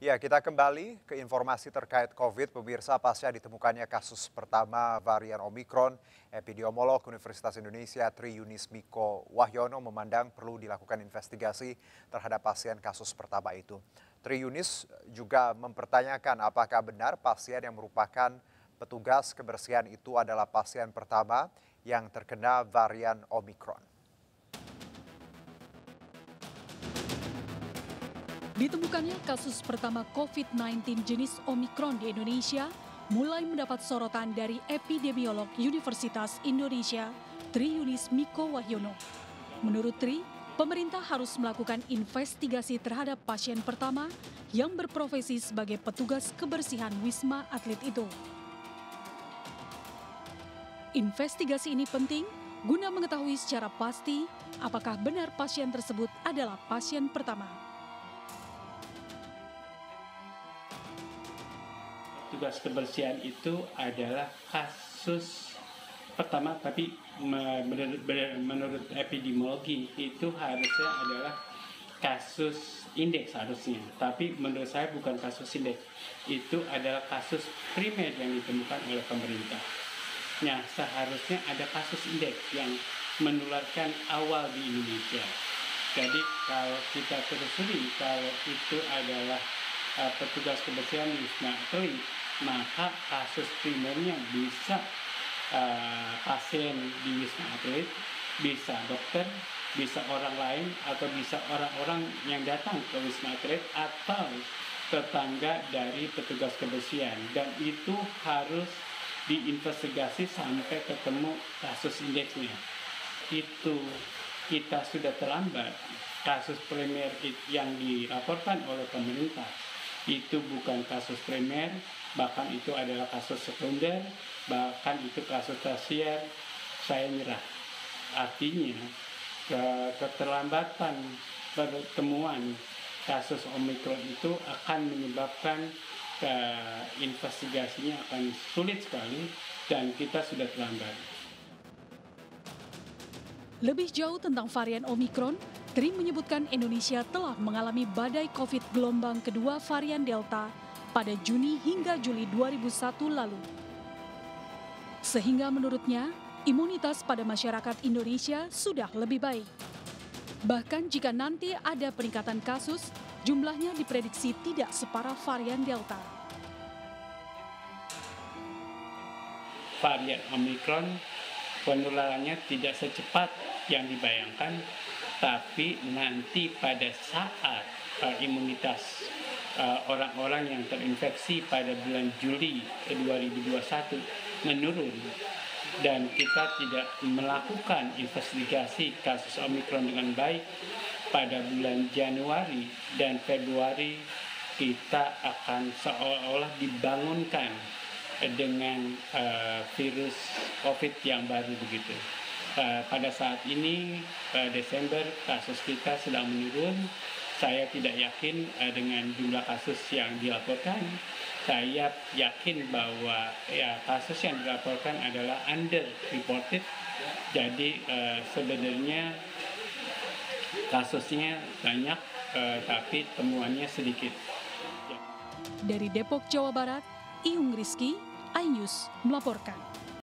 Ya, kita kembali ke informasi terkait COVID. Pemirsa, pasca ditemukannya kasus pertama varian Omikron, epidemiolog Universitas Indonesia Tri Yunis Miko Wahyono memandang perlu dilakukan investigasi terhadap pasien kasus pertama itu. Tri Yunis juga mempertanyakan apakah benar pasien yang merupakan petugas kebersihan itu adalah pasien pertama yang terkena varian Omikron. Ditemukannya kasus pertama COVID-19 jenis Omikron di Indonesia mulai mendapat sorotan dari epidemiolog Universitas Indonesia Tri Yunis Miko Wahyono. Menurut Tri, pemerintah harus melakukan investigasi terhadap pasien pertama yang berprofesi sebagai petugas kebersihan Wisma Atlet itu. Investigasi ini penting guna mengetahui secara pasti apakah benar pasien tersebut adalah pasien pertama. Tugas kebersihan itu adalah kasus pertama tapi menurut, epidemiologi itu harusnya adalah kasus indeks harusnya. Tapi menurut saya bukan kasus indeks. Itu adalah kasus primer yang ditemukan oleh pemerintah. Nah seharusnya ada kasus indeks yang menularkan awal di Indonesia. Jadi kalau kita telusuri kalau itu adalah uh, petugas kebersihan Wisma Atlet maka kasus primernya bisa uh, pasien di Wisma Atlet, bisa dokter, bisa orang lain, atau bisa orang-orang yang datang ke Wisma Atlet, atau tetangga dari petugas kebersihan. Dan itu harus diinvestigasi sampai ketemu kasus indeksnya. Itu kita sudah terlambat. Kasus primer yang dilaporkan oleh pemerintah itu bukan kasus primer, bahkan itu adalah kasus sekunder, bahkan itu kasus tersier, saya nyerah. Artinya keterlambatan pertemuan kasus Omikron itu akan menyebabkan ke investigasinya akan sulit sekali dan kita sudah terlambat. Lebih jauh tentang varian Omikron, Tri menyebutkan Indonesia telah mengalami badai COVID gelombang kedua varian Delta pada Juni hingga Juli 2001 lalu. Sehingga menurutnya, imunitas pada masyarakat Indonesia sudah lebih baik. Bahkan jika nanti ada peningkatan kasus, jumlahnya diprediksi tidak separah varian Delta. Varian Omicron penularannya tidak secepat yang dibayangkan tapi nanti pada saat uh, uh, orang-orang yang terinfeksi pada bulan Juli 2021 menurun dan kita tidak melakukan investigasi kasus Omikron dengan baik pada bulan Januari dan Februari kita akan seolah-olah dibangunkan dengan uh, virus COVID yang baru begitu. Uh, pada saat ini uh, Desember kasus kita sedang menurun. Saya tidak yakin uh, dengan jumlah kasus yang dilaporkan. Saya yakin bahwa ya kasus yang dilaporkan adalah under reported. Jadi uh, sebenarnya kasusnya banyak uh, tapi temuannya sedikit. Dari Depok, Jawa Barat, Iung Rizky, iNews melaporkan.